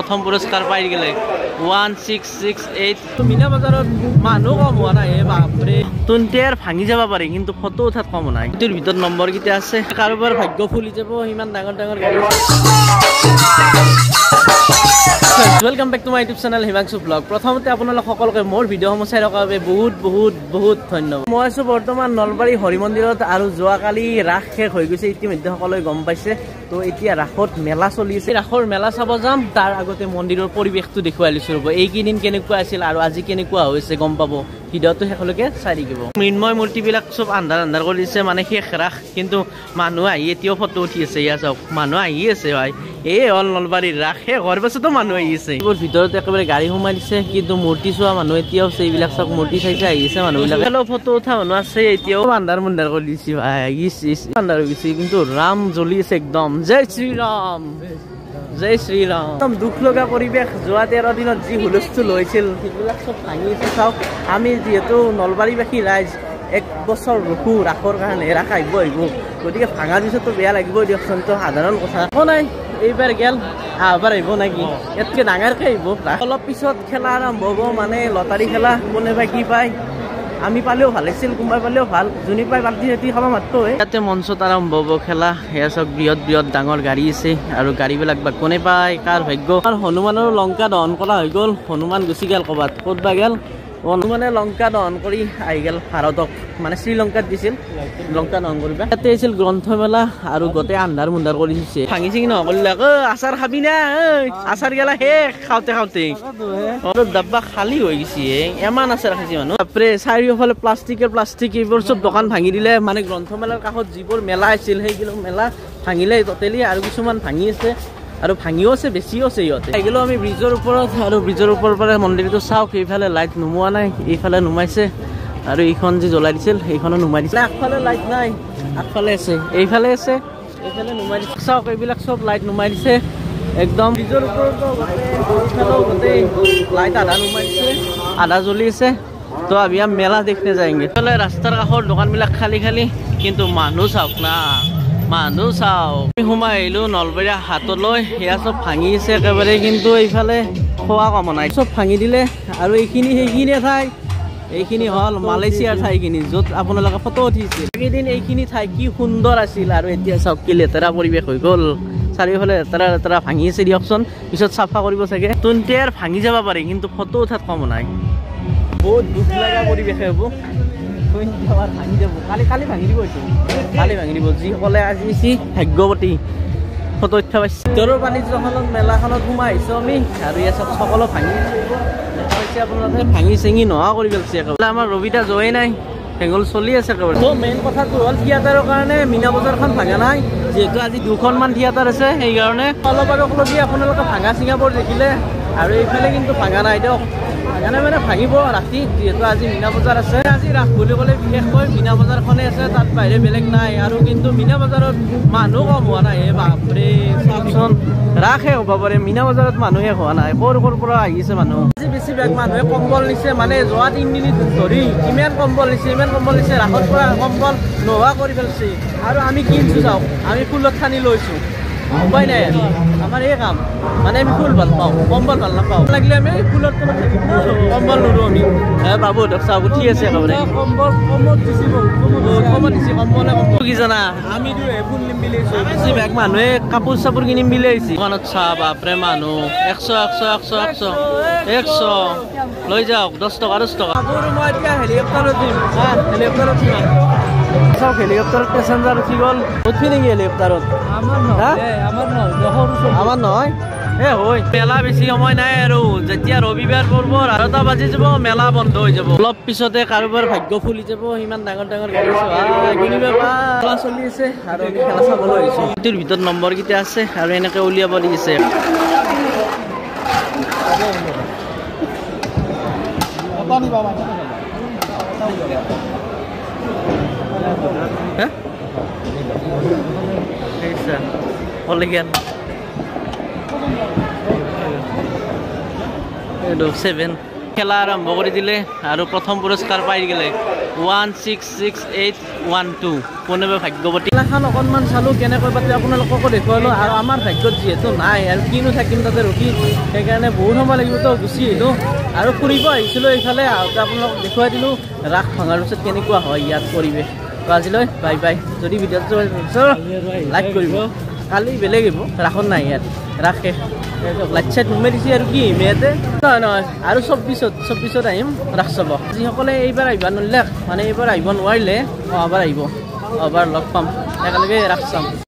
প্ৰথম পুৰস্কাৰ পাই গেলে। One six six eight Meena বজাৰত মানুহ কম হোৱা নাই বাপৰে। তুন্তিয়াৰ ভাঙি যাব পাৰি কিন্তু ফটো উঠাত কম নাই। ইটোৰ ভিতৰত নম্বৰকেইটা আছে? কাৰোবাৰ ভাগ্য ফুলি যাব ইমান ডাঙৰ ডাঙৰ গাড়ী। Welcome back to my YouTube channel Himanshu blog প্ৰথমতে আপোনালোক সকলোকে মোৰ ভিডিঅ'সমূহ চাই থকাৰ বাবে বহুত বহুত বহুত ধন্যবাদ। মই আছোঁ বৰ্তমান নলবাৰী হৰি মন্দিৰত আৰু যোৱাকালি ৰাস শেষ হৈ গৈছে। ইতিমধ্যে সকলোৱে গম পাইছে। তো এতিয়া ৰাসত মেলা চলি আছে। ৰাসৰ মেলা চাব যাম। তাৰ আগতে মন্দিৰৰ পৰিৱেশটো দেখুৱাই লৈছোঁ ৰ'ব। এইকেইদিন কেনেকুৱা আছিল আৰু আজি কেনেকুৱা হৈছে গম পাব। ভিডিঅ'টো শেষলৈকে চাই থাকিব। মৃন্ময় মূৰ্তিবিলাক চব আন্ধাৰ আন্ধাৰ কৰি দিছে। মানে শেষ ৰাস। কিন্তু মানুহ আহি এতিয়াও ফটো উঠি আছে। ইয়াত চাওক। মানুহ আহি আছে ভাই। এই হ'ল নলবাৰীৰ ৰাস হোৱাৰ পাছতো মানুহ আহি আছে এইবোৰ ভিতৰত একেবাৰে গাড়ী সোমাই দিছে কিন্তু মূৰ্তি চোৱা মানুহ এতিয়াও আছে এইবিলাক চাওক মূৰ্তি চাইছে আহি আছে মানুহবিলাক। এফালেও ফটো উঠা মানুহ আছে এতিয়াও আন্ধাৰ মুন্ধাৰ কৰি দিছে ভাই হৈ গৈছে কিন্তু ৰাম জ্বলি আছে একদম। জয় শ্ৰীৰাম জয় শ্ৰীৰাম। একদম দুখ লগা পৰিৱেশ যোৱা তেৰ দিনত যি হুলস্থুল হৈছিল সেইবিলাক চব ভাঙি আছে। চাওক আমি যিহেতু নলবাৰীবাসী ৰাইজ এক বছৰ ৰখো ৰাসৰ কাৰণে ৰাস আহিব আহিব। গতিকে ভাঙা পিছততো বেয়া লাগিবই দিয়কচোন তো সাধাৰণ কথা। একো নাই। এইবাৰ গেল আহবাৰ আহিব নেকি? ইয়াতকৈ ডাঙৰকৈ আহিব অলপ পিছত খেলা আৰম্ভ হ'ব মানে লটাৰী খেলা কোনে বা কি পায়? আমি পালেও ভাল আছিল কোনোবাই পালেও ভাল যোনে পাই পাৰ্টি চাৰ্টি খাব মাত্ৰ ইয়াতে মঞ্চত আৰম্ভ হ'ব খেলা সেয়া চাওক বৃহৎ বৃহৎ ডাঙৰ গাড়ী আছে আৰু গাড়ীবিলাক বা কোনে পায় কাৰ ভাগ্য? আৰু হনুমানৰ লংকা দহন কৰা হৈ গ'ল হনুমান গুচি গ'ল ক'ৰবাত ক'ত বা গ'ল? হনুমানে লংকা দহন কৰি আহি গ'ল ভাৰতক। মানে শ্ৰীলংকাত দিছিল। লংকা দহন কৰিবা। ইয়াতে আছিল গ্ৰন্থমেলা আৰু গোটেই আন্ধাৰ মুন্ধাৰ কৰি দিছে। ভাঙি চিঙি নকৰিলে আচাৰ খাবি না আচাৰ গেলা শেষ খাওঁতে খাওঁতে। ডাব্বা খালী হৈ গৈছে। এমান আচাৰ খাইছে মানুহ। বাপৰে চাৰিওফালে প্লাষ্টিকে প্লাষ্টিক এইবোৰ চব দোকান ভাঙি দিলে। মানে গ্ৰন্থমেলাৰ কাষত যিবোৰ মেলা আছিল সেইবিলাক মেলা ভাঙিলে টটেলি আৰু কিছুমান ভাঙি আছে। আৰু ভাঙিও আছে বেছিও আছে ইহঁতে। আহিলো আমি ব্ৰিজৰ ওপৰত আৰু ব্ৰিজৰ ওপৰৰ পৰা মন্দিৰটো চাওক এইফালে লাইট নুমোৱা নাই এইফালে নুমাইছে। আৰু এইখন যি জ্বলাই দিছিল সেইখনো নুমাই দিছে। আগফালে লাইট নাই আগফালে আছে এইফালে আছে এইফালে নুমাই দিছে। চাওক এইবিলাক চব লাইট নুমাই দিছে। একদম ব্ৰিজৰ ওপৰতো গোটেই লাইট আধা নুমাই দিছে আধা জ্বলি আছে। তো আমি মেলা দেখনে যায়গে এইফালে ৰাস্তাৰ কাষৰ দোকানবিলাক খালী খালী কিন্তু মানুহ চাওক না। মানুহ চাও। সোমাই আহিলো নলবাৰী হাতলৈ সেয়া চব ভাঙিছে একেবাৰে কিন্তু এইফালে খোৱা কাম নাই। চব ভাঙি দিলে আৰু এইখিনি সেইখিনিয়ে ঠাই। এইখিনি হ'ল মালয়েছিয়াৰ ঠাইখিনি য'ত আপোনালোকে ফটো উঠিছিল। এইকেইদিন এইখিনি ঠাই কি সুন্দৰ আছিল আৰু এতিয়া চাওক কি লেতেৰা পৰিৱেশ হৈ গ'ল। চাৰিওফালে লেতেৰা লেতেৰা ভাঙি আছে দিয়কচোন। পিছত চাফা কৰিব চাগে। তুন্তিয়াৰ ভাঙি যাব পাৰি কিন্তু ফটো উঠাত কম নাই। বহুত দুখ লগা পৰিৱেশে হ'ব কালি ভাঙি দিব যিসকলে আজি বেছি ভাগ্যৱতী উঠা পাইছে ভিতৰৰ বাণিজ্যখনত মেলাখনত সোমাই আহিছোঁ আমি আৰু চব সকলো ভাঙি আপোনালোকে ভাঙি চিঙি নোহোৱা কৰি পেলাইছে একেবাৰে। আমাৰ ৰবিতা যোৱাই নাই। হেঙুল চলি আছে একেবাৰে। মেইন কথাটো হ'ল থিয়েটাৰৰ কাৰণে মীনা বজাৰখন ভাঙা নাই। যিহেতু আজি দুখনমান থিয়েটাৰ আছে সেইকাৰণে অলপ আৰু অলপি আপোনালোকে ভাঙা চিঙাবোৰ দেখিলে? আৰু এইফালে কিন্তু ভাঙা নাই দিয়ক। সেইকাৰণে মানে ভাঙিব। ৰাতি যিহেতু আজি মীনা বজাৰ আছে আজি ৰাস বুলি ক'লে বিশেষকৈ মীনা বজাৰখনেই আছে তাত বাহিৰে বেলেগ নাই। আৰু কিন্তু মীনা বজাৰত মানুহ কম হোৱা নাই বাপৰে চাওকচোন। ৰাসহে হ'ব পাৰে মীনা বজাৰত মানুহে হোৱা নাই। ক'ৰ ক'ৰ পৰা আহিছে মানুহ? আজি বেছিভাগ মানুহে কম্বল নিছে। মানে যোৱা তিনিদিন ধৰি ইমান কম্বল নিছে ইমান কম্বল নিছে। ৰাসৰ পৰা কম্বল নোহোৱা কৰি পেলাইছে আৰু আমি কিনিছোঁ চাওক। আমি ফুলত খানি লৈছোঁ। উপায় নাই আৰু আমাৰ এই কাম মানে আমি ফুল ভাল পাওঁ কম্বল ভাল নাপাওঁ লাগিলে আমি থাকিম কম্বল নোৰো আমি বাবু ধৰক উঠি আছে কম্বল কমত দিছে কমত দিছে কম্বলে কম্বল কি জানা আমি ফুল নিম বুলি বেছিভাগ মানুহে কাপোৰ চাপোৰ কিনিম বুলি আহিছে দোকানত চাহ বাপৰে মানুহ একশ একশ একশ একশ একশ লৈ যাওক দহ টকা দহ টকা মই এতিয়া হেলিকপ্টাৰত দিম হেলিকপ্টাৰত দিম চাওক হেলিকপ্টাৰত পেচেঞ্জাৰ উঠি গ'ল। উঠি নেকি হেলিকপ্টাৰত। আমাৰ নহয় এ হয়। মেলা বেছি সময় নাই আৰু। যেতিয়া ৰবিবাৰ পৰ্ব বাৰটা বাজি যাব মেলা বন্ধ হৈ যাব। অলপ পিছতে কাৰোবাৰ ভাগ্য ফুলি যাব ইমান ডাঙৰ ডাঙৰ গাড়ী খেলা চলি আছে আৰু আমি খেলা চাবলৈ আহিছোঁ। ইটোৰ ভিতৰত নম্বৰকেইটা আছে আৰু এনেকৈ উলিয়াব Oligan. খেলা আৰম্ভ কৰি দিলে আৰু প্ৰথম পুৰস্কাৰ পাই গ'লে one six six eight one two পোনেবে ভাগ্যৱতী। খেলাখন অকণমান চালোঁ কেনেকৈ পাতে আপোনালোককো দেখুৱালোঁ আৰু আমাৰ ভাগ্যত যিহেতু নাই আৰু কিনো থাকিম তাতে ৰখি সেইকাৰণে বহুত সময় লাগিবতো গুচি আহিলোঁ। আৰু ফুৰিব আহিছিলোঁ এইফালে আহোঁতে আপোনালোকক দেখুৱাই দিলোঁ। ৰাস ভঙাৰ পিছত কেনেকুৱা হয় ইয়াত পৰিৱেশ। তো আজিলৈ। Bye bye. যদি ভিডিঅ'টো লাইক কৰিব। কালি বেলেগ আহিব ৰাসত নাই ইয়াত। শেষ লাইট চাইট নুমাই দিছে আৰু কি মেয়াতে নহয় নহয়। আৰু চৌব্বিছত চৌব্বিছত আহিম ৰাস চাব। যিসকলে এইবাৰ আহিব নোৱাৰিলে মানে এইবাৰ আহিব নোৱাৰিলে অহাবাৰ আহিব। অহাবাৰ লগ পাম। একেলগে ৰাস চাম।